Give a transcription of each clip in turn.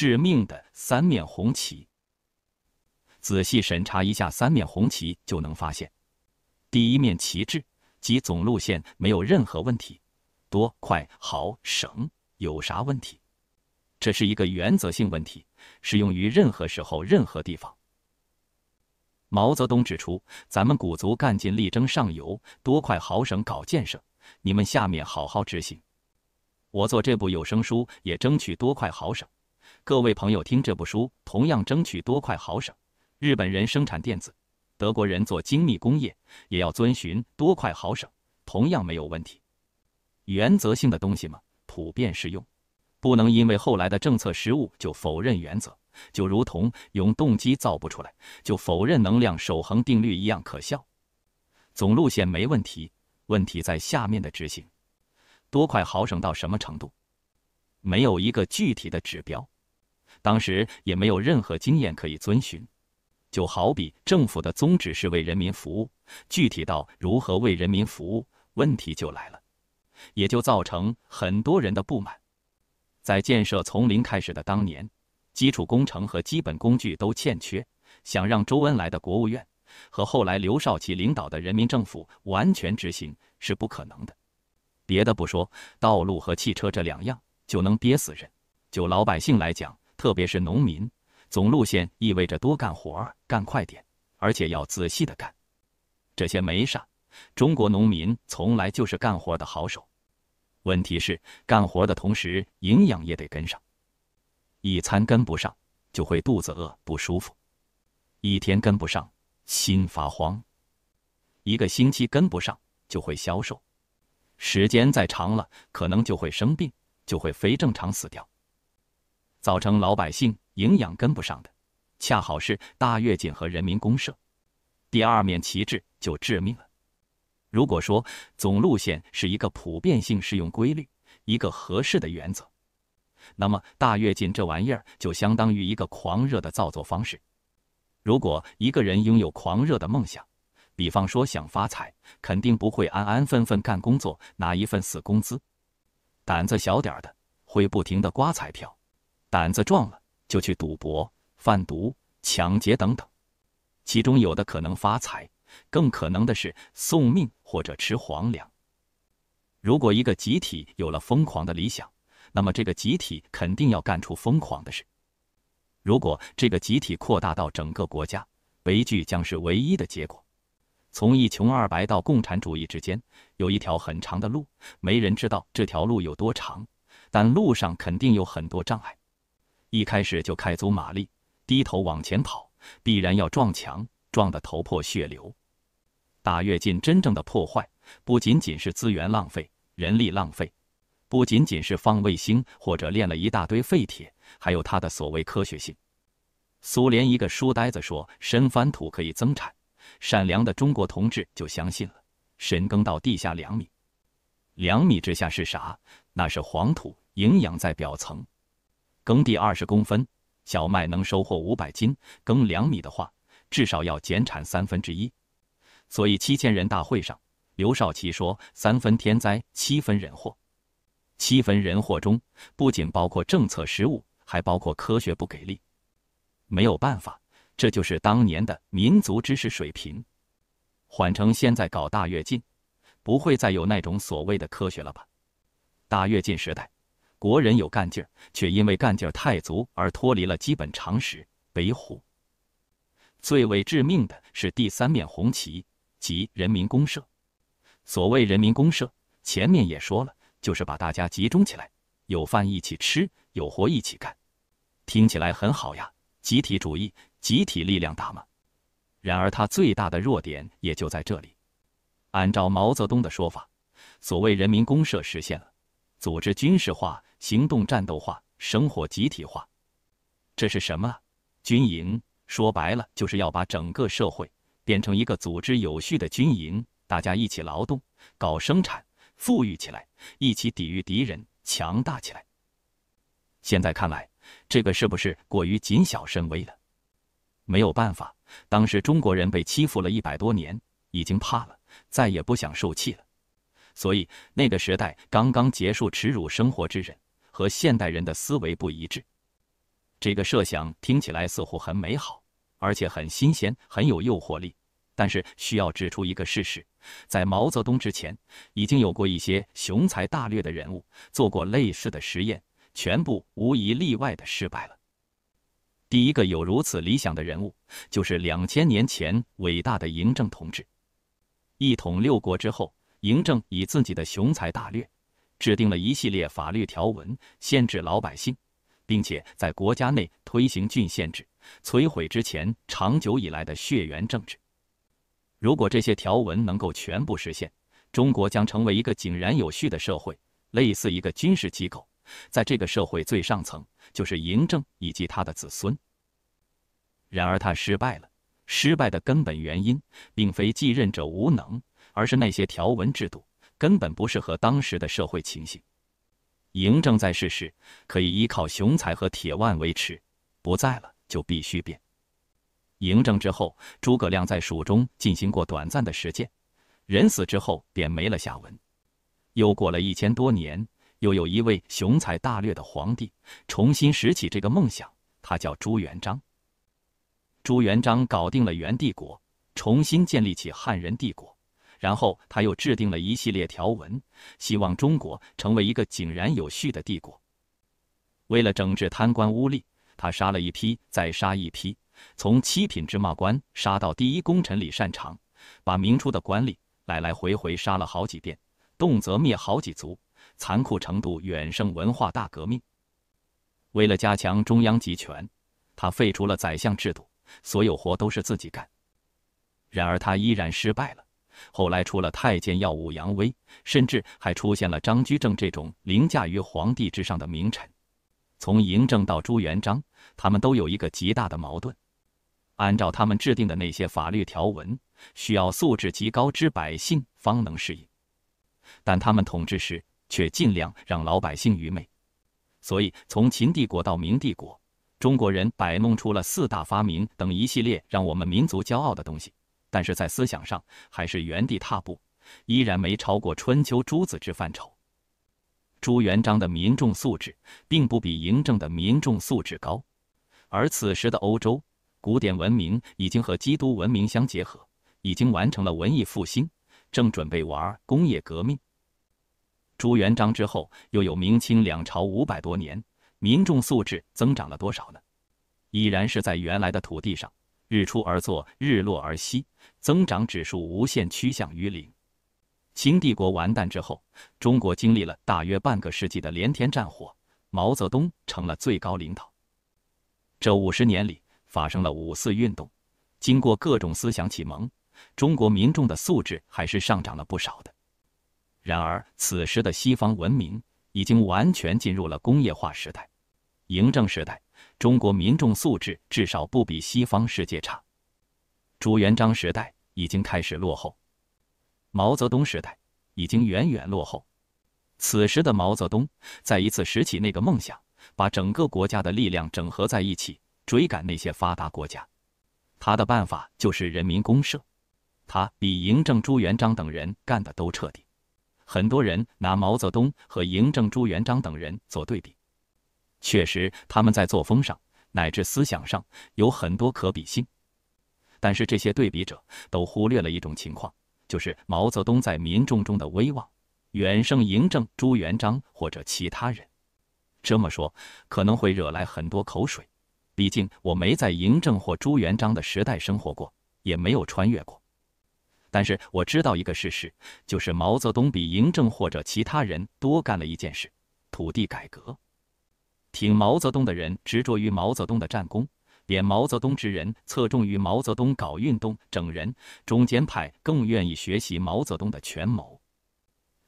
致命的三面红旗。仔细审查一下三面红旗，就能发现，第一面旗帜及总路线没有任何问题，多、快、好、省有啥问题？这是一个原则性问题，适用于任何时候、任何地方。毛泽东指出，咱们鼓足干劲，力争上游，多、快、好、省搞建设，你们下面好好执行。我做这部有声书也争取多、快、好、省，各位朋友听这部书同样争取多、快、好、省。日本人生产电子，德国人做精密工业，也要遵循多快好省，同样没有问题。原则性的东西嘛，普遍适用，不能因为后来的政策失误就否认原则，就如同永动机造不出来就否认能量守恒定律一样可笑。总路线没问题，问题在下面的执行，多快好省到什么程度？没有一个具体的指标，当时也没有任何经验可以遵循。就好比政府的宗旨是为人民服务，具体到如何为人民服务，问题就来了，也就造成很多人的不满。在建设从零开始的当年，基础工程和基本工具都欠缺，想让周恩来的国务院和后来刘少奇领导的人民政府完全执行是不可能的。别的不说，道路和汽车这两样就能憋死人。就老百姓来讲，特别是农民。总路线意味着多干活干快点，而且要仔细的干。这些没啥，中国农民从来就是干活的好手。问题是干活的同时，营养也得跟上。一餐跟不上，就会肚子饿不舒服；一天跟不上，心发慌；一个星期跟不上，就会消瘦；时间再长了，可能就会生病，就会非正常死掉，造成老百姓。营养跟不上的，恰好是大跃进和人民公社，第二面旗帜就致命了。如果说总路线是一个普遍性适用规律，一个合适的原则，那么大跃进这玩意儿就相当于一个狂热的造作方式。如果一个人拥有狂热的梦想，比方说想发财，肯定不会安安分分干工作，拿一份死工资。胆子小点的会不停的刮彩票，胆子壮了。就去赌博、贩毒、抢劫等等，其中有的可能发财，更可能的是送命或者吃皇粮。如果一个集体有了疯狂的理想，那么这个集体肯定要干出疯狂的事。如果这个集体扩大到整个国家，悲剧将是唯一的结果。从一穷二白到共产主义之间，有一条很长的路，没人知道这条路有多长，但路上肯定有很多障碍。一开始就开足马力，低头往前跑，必然要撞墙，撞得头破血流。大跃进真正的破坏，不仅仅是资源浪费、人力浪费，不仅仅是放卫星或者炼了一大堆废铁，还有它的所谓科学性。苏联一个书呆子说深翻土可以增产，善良的中国同志就相信了，深耕到地下两米，两米之下是啥？那是黄土，营养在表层。耕地二十公分，小麦能收获五百斤；耕两米的话，至少要减产三分之一。所以七千人大会上，刘少奇说：“三分天灾，七分人祸。”七分人祸中，不仅包括政策失误，还包括科学不给力。没有办法，这就是当年的民族知识水平。换成现在搞大跃进，不会再有那种所谓的科学了吧？大跃进时代。国人有干劲儿，却因为干劲儿太足而脱离了基本常识，北虎。最为致命的是第三面红旗，即人民公社。所谓人民公社，前面也说了，就是把大家集中起来，有饭一起吃，有活一起干，听起来很好呀，集体主义，集体力量大吗？然而，它最大的弱点也就在这里。按照毛泽东的说法，所谓人民公社实现了。组织军事化、行动战斗化、生活集体化，这是什么？军营说白了就是要把整个社会变成一个组织有序的军营，大家一起劳动、搞生产、富裕起来，一起抵御敌人、强大起来。现在看来，这个是不是过于谨小慎微了？没有办法，当时中国人被欺负了一百多年，已经怕了，再也不想受气了。所以，那个时代刚刚结束耻辱生活之人，和现代人的思维不一致。这个设想听起来似乎很美好，而且很新鲜，很有诱惑力。但是需要指出一个事实，在毛泽东之前，已经有过一些雄才大略的人物做过类似的实验，全部无一例外的失败了。第一个有如此理想的人物，就是两千年前伟大的嬴政同志。一统六国之后，嬴政以自己的雄才大略，制定了一系列法律条文，限制老百姓，并且在国家内推行郡县制，摧毁之前长久以来的血缘政治。如果这些条文能够全部实现，中国将成为一个井然有序的社会，类似一个军事机构。在这个社会最上层，就是嬴政以及他的子孙。然而他失败了，失败的根本原因，并非继任者无能，而是那些条文制度根本不适合当时的社会情形。嬴政在世时，可以依靠雄才和铁腕维持；不在了，就必须变。嬴政之后，诸葛亮在蜀中进行过短暂的实践，人死之后便没了下文。又过了一千多年，又有一位雄才大略的皇帝重新拾起这个梦想，他叫朱元璋。朱元璋搞定了元帝国，重新建立起汉人帝国，然后他又制定了一系列条文，希望中国成为一个井然有序的帝国。为了整治贪官污吏，他杀了一批，再杀一批。从七品芝麻官杀到第一功臣李善长，把明初的官吏来来回回杀了好几遍，动辄灭好几族，残酷程度远胜文化大革命。为了加强中央集权，他废除了宰相制度，所有活都是自己干。然而他依然失败了。后来出了太监耀武扬威，甚至还出现了张居正这种凌驾于皇帝之上的名臣。从嬴政到朱元璋，他们都有一个极大的矛盾。按照他们制定的那些法律条文，需要素质极高之百姓方能适应，但他们统治时却尽量让老百姓愚昧。所以，从秦帝国到明帝国，中国人摆弄出了四大发明等一系列让我们民族骄傲的东西，但是在思想上还是原地踏步，依然没超过春秋诸子之范畴。朱元璋的民众素质并不比嬴政的民众素质高，而此时的欧洲。古典文明已经和基督文明相结合，已经完成了文艺复兴，正准备玩工业革命。朱元璋之后，又有明清两朝五百多年，民众素质增长了多少呢？依然是在原来的土地上，日出而作，日落而息，增长指数无限趋向于零。清帝国完蛋之后，中国经历了大约半个世纪的连天战火，毛泽东成了最高领导。这五十年里，发生了五四运动，经过各种思想启蒙，中国民众的素质还是上涨了不少的。然而，此时的西方文明已经完全进入了工业化时代。嬴政时代，中国民众素质至少不比西方世界差；朱元璋时代已经开始落后；毛泽东时代已经远远落后。此时的毛泽东再一次拾起那个梦想，把整个国家的力量整合在一起。追赶那些发达国家，他的办法就是人民公社。他比嬴政、朱元璋等人干的都彻底。很多人拿毛泽东和嬴政、朱元璋等人做对比，确实他们在作风上乃至思想上有很多可比性。但是这些对比者都忽略了一种情况，就是毛泽东在民众中的威望远胜嬴政、朱元璋或者其他人。这么说可能会惹来很多口水。毕竟我没在嬴政或朱元璋的时代生活过，也没有穿越过。但是我知道一个事实，就是毛泽东比嬴政或者其他人多干了一件事：土地改革。挺毛泽东的人执着于毛泽东的战功，贬毛泽东之人侧重于毛泽东搞运动整人，中间派更愿意学习毛泽东的权谋。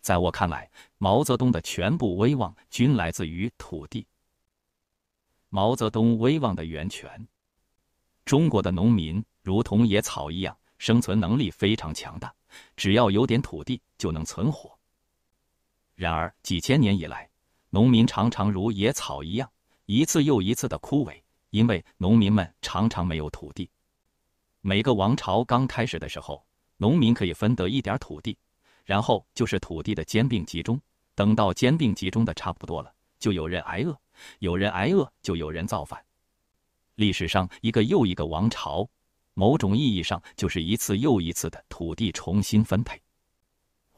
在我看来，毛泽东的全部威望均来自于土地。毛泽东威望的源泉。中国的农民如同野草一样，生存能力非常强大，只要有点土地就能存活。然而几千年以来，农民常常如野草一样，一次又一次的枯萎，因为农民们常常没有土地。每个王朝刚开始的时候，农民可以分得一点土地，然后就是土地的兼并集中，等到兼并集中的差不多了，就有人挨饿。有人挨饿，就有人造反，历史上一个又一个王朝，某种意义上就是一次又一次的土地重新分配。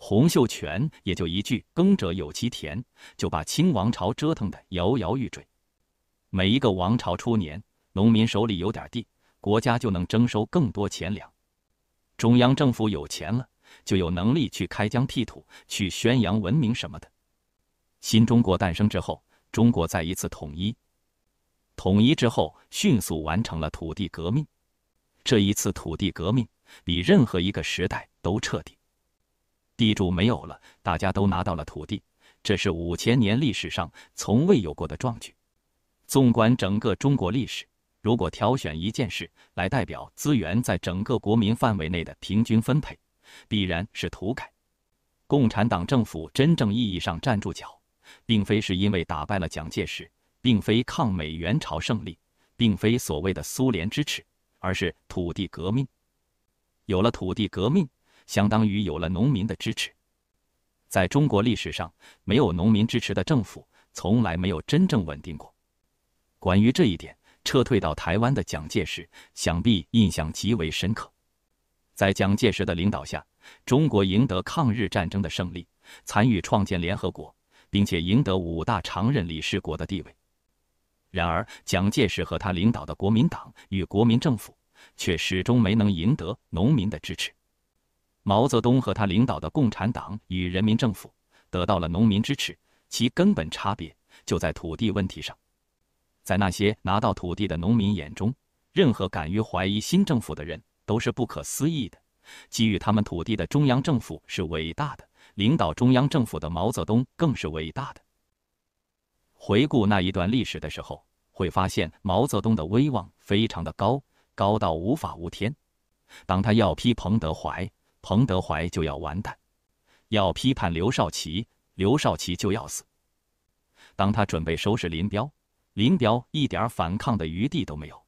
洪秀全也就一句“耕者有其田”，就把清王朝折腾得摇摇欲坠。每一个王朝初年，农民手里有点地，国家就能征收更多钱粮。中央政府有钱了，就有能力去开疆辟土、去宣扬文明什么的。新中国诞生之后，中国再一次统一。统一之后，迅速完成了土地革命。这一次土地革命比任何一个时代都彻底。地主没有了，大家都拿到了土地，这是五千年历史上从未有过的壮举。纵观整个中国历史，如果挑选一件事来代表资源在整个国民范围内的平均分配，必然是土改。共产党政府真正意义上站住脚，并非是因为打败了蒋介石。并非抗美援朝胜利，并非所谓的苏联支持，而是土地革命。有了土地革命，相当于有了农民的支持。在中国历史上，没有农民支持的政府，从来没有真正稳定过。关于这一点，撤退到台湾的蒋介石想必印象极为深刻。在蒋介石的领导下，中国赢得抗日战争的胜利，参与创建联合国，并且赢得五大常任理事国的地位。然而，蒋介石和他领导的国民党与国民政府却始终没能赢得农民的支持。毛泽东和他领导的共产党与人民政府得到了农民支持，其根本差别就在土地问题上。在那些拿到土地的农民眼中，任何敢于怀疑新政府的人都是不可思议的。给予他们土地的中央政府是伟大的，领导中央政府的毛泽东更是伟大的。回顾那一段历史的时候，会发现毛泽东的威望非常的高，高到无法无天。当他要批彭德怀，彭德怀就要完蛋；要批判刘少奇，刘少奇就要死。当他准备收拾林彪，林彪一点反抗的余地都没有。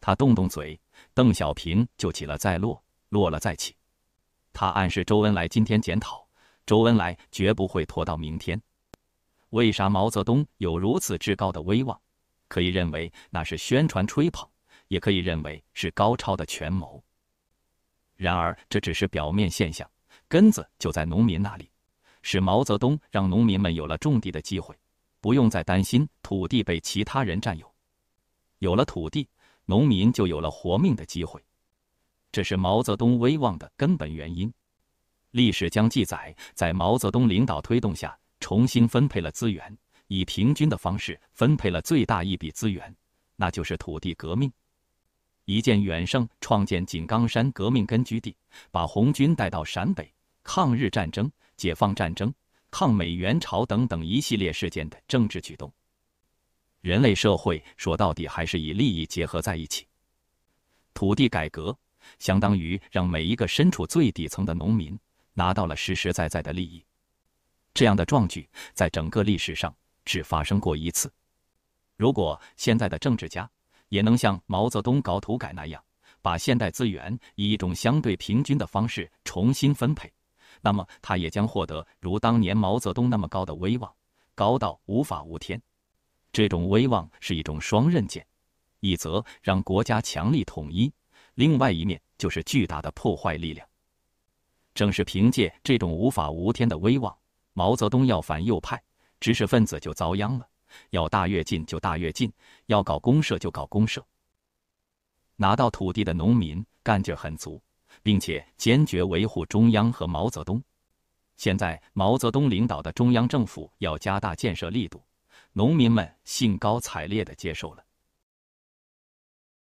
他动动嘴，邓小平就起了再落，落了再起。他暗示周恩来今天检讨，周恩来绝不会拖到明天。为啥毛泽东有如此之高的威望？可以认为那是宣传吹捧，也可以认为是高超的权谋。然而这只是表面现象，根子就在农民那里。是毛泽东让农民们有了种地的机会，不用再担心土地被其他人占有。有了土地，农民就有了活命的机会。这是毛泽东威望的根本原因。历史将记载，在毛泽东领导推动下。重新分配了资源，以平均的方式分配了最大一笔资源，那就是土地革命。一件远胜创建井冈山革命根据地，把红军带到陕北，抗日战争、解放战争、抗美援朝等等一系列事件的政治举动。人类社会说到底还是以利益结合在一起。土地改革相当于让每一个身处最底层的农民拿到了实实在在的利益。这样的壮举在整个历史上只发生过一次。如果现在的政治家也能像毛泽东搞土改那样，把现代资源以一种相对平均的方式重新分配，那么他也将获得如当年毛泽东那么高的威望，高到无法无天。这种威望是一种双刃剑，一则让国家强力统一，另外一面就是巨大的破坏力量。正是凭借这种无法无天的威望。毛泽东要反右派知识分子就遭殃了，要大跃进就大跃进，要搞公社就搞公社。拿到土地的农民干劲很足，并且坚决维护中央和毛泽东。现在毛泽东领导的中央政府要加大建设力度，农民们兴高采烈地接受了。